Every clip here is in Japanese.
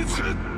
It's a...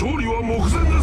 勝利は目前だ。